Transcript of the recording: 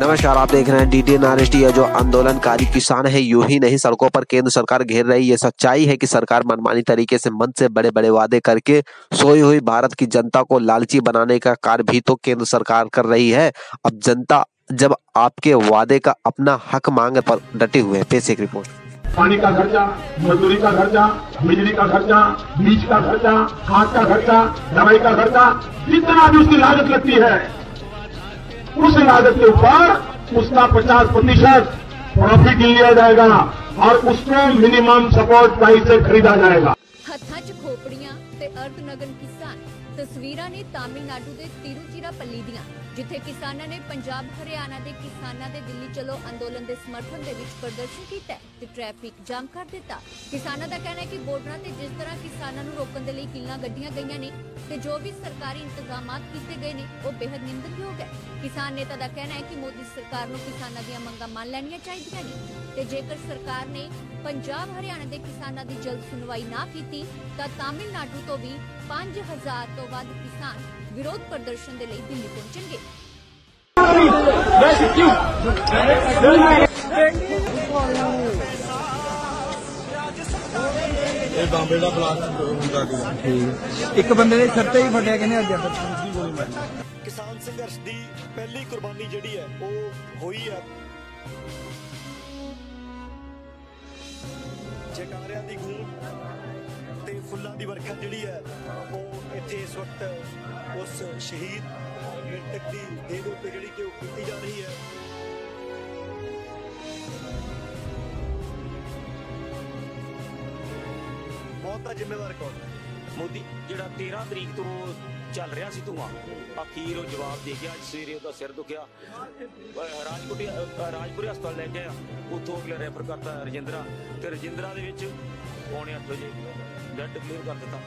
नमस्कार, आप देख रहे हैं डी है जो आंदोलनकारी किसान है, यूँ ही नहीं, सड़कों पर केंद्र सरकार घेर रही है। सच्चाई है कि सरकार मनमानी तरीके से मन से बड़े बड़े वादे करके सोई हुई भारत की जनता को लालची बनाने का कार्य भी तो केंद्र सरकार कर रही है। अब जनता जब आपके वादे का अपना हक मांग पर डटे हुए पेश एक रिपोर्ट पानी का खर्चा, मजदूरी का खर्चा, बिजली का खर्चा बीज का खर्चा, खाद का खर्चा, दवाई का खर्चा, जितना भी उसकी लागत लगती है, उस लागत के ऊपर उसका 50 प्रतिशत प्रॉफिट लिया जाएगा और उसको मिनिमम सपोर्ट प्राइस से खरीदा जाएगा। ਹੱਥਾਂ 'ਚ ਖੋਪੜੀਆਂ ਤੇ ਅਰਧਨਗਨ ਕਿਸਾਨ ਤਸਵੀਰਾਂ ਨੇ ਤਾਮਿਲਨਾਡੂ ਦੇ ਤਿਰੂਚਿਰਾਪੱਲੀ ਦੀਆਂ, ਜਿੱਥੇ ਕਿਸਾਨਾਂ ਨੇ ਪੰਜਾਬ, ਹਰਿਆਣਾ ਦੇ ਕਿਸਾਨਾਂ ਦੇ ਦਿੱਲੀ ਚਲੋ ਅੰਦੋਲਨ ਦੇ ਸਮਰਥਨ ਦੇ ਵਿੱਚ ਪ੍ਰਦਰਸ਼ਨ ਕੀਤਾ ਤੇ ਟ੍ਰੈਫਿਕ ਜਾਮ ਕਰ ਦਿੱਤਾ। ਕਿਸਾਨਾਂ ਦਾ ਕਹਿਣਾ ਹੈ ਕਿ ਬੋਰਡਰਾਂ ਤੇ ਜਿਸ ਤਰ੍ਹਾਂ ਕਿਸਾਨਾਂ ਨੂੰ ਰੋਕਣ ਦੇ ਲਈ ਕਿੱਲਾਂ ਗੱਡੀਆਂ ਗਈਆਂ ਨੇ ਤੇ ਜੋ ਵੀ ਸਰਕਾਰੀ ਇੰਤਜ਼ਾਮਾਤ ਕੀਤੇ ਗਏ ਨੇ, ਉਹ ਬੇहद ਨਿੰਦਣਯੋਗ ਹੈ। ਕਿਸਾਨ ਨੇਤਾ ਦਾ ਕਹਿਣਾ ਹੈ ਕਿ ਮੋਦੀ ਸਰਕਾਰ ਨੂੰ ਕਿਸਾਨਾਂ ਦੀਆਂ ਮੰਗਾਂ ਮੰਨ ਲੈਣੀਆਂ ਚਾਹੀਦੀਆਂ ਨੇ। ਤੇ ਜੇਕਰ ਸਰਕਾਰ ਨੇ ਪੰਜਾਬ ਹਰਿਆਣਾ ਦੇ ਕਿਸਾਨਾਂ ਦੀ ਜਲਦ ਸੁਣਵਾਈ ਨਾ ਕੀਤੀ ਤਾਂ ਤਾਮਿਲਨਾਡੂ ਤੋਂ ਵੀ 5000 ਤੋਂ ਵੱਧ ਕਿਸਾਨ ਵਿਰੋਧ ਪ੍ਰਦਰਸ਼ਨ ਦੇ ਲਈ ਦਿੱਲੀ ਪਹੁੰਚਣਗੇ। ਇਹ ਬਾਂਬੇ ਦਾ ਬਲਾਕ ਹੁੰਦਾ ਸੀਗਾ ਇੱਕ ਬੰਦੇ ਦੇ ਸਿਰ ਤੇ ਹੀ ਫਟਿਆ ਕਹਿੰਦੇ ਅੱਜ ਆਪਾਂ ਕਿਸਾਨ ਸੰਘਰਸ਼ ਦੀ ਪਹਿਲੀ ਕੁਰਬਾਨੀ ਜਿਹੜੀ ਹੈ ਉਹ ਹੋਈ ਹੈ। ਜੈਕਾਰਿਆਂ ਦੀ ਗੂੰਜ ਤੇ ਫੁੱਲਾਂ ਦੀ ਵਰਖਾ ਜਿਹੜੀ ਹੈ, ਉਹ ਇੱਥੇ ਇਸ ਵਕਤ ਉਸ ਸ਼ਹੀਦ ਮ੍ਰਿਤਕ ਦੀ ਦੇਹ ਉੱਤੇ ਜਿਹੜੀ ਕਿ ਉਹ ਕੀਤੀ ਜਾ ਰਹੀ ਹੈ। ਮੌਤ ਦਾ ਜ਼ਿੰਮੇਵਾਰ ਕੌਣ ਮੋਦੀ, ਜਿਹੜਾ 13 ਤਰੀਕ ਤੋਂ ਚੱਲ ਰਿਹਾ ਸੀ ਧੂਆਂ। ਅਖੀਰ ਉਹ ਜਵਾਬ ਦੇ ਗਿਆ, ਸਵੇਰੇ ਉਹਦਾ ਸਿਰ ਦੁਖਿਆ। ਰਾਜਪੁਰੀ ਰਾਜਪੁਰੀ ਹਸਪਤਾਲ ਲੈ ਕੇ ਗਿਆ ਉੱਥੋਂ ਅਗਲੇ ਰੈਫਰ ਕਰਤਾ ਰਜਿੰਦਰਾ ਤੇ ਰਜਿੰਦਰਾ ਦੇ ਵਿੱਚ ਪੌਣੇ 8 ਵਜੇ ਡੈਡ ਕਲੀਅਰ ਕਰ ਦਿੱਤਾ।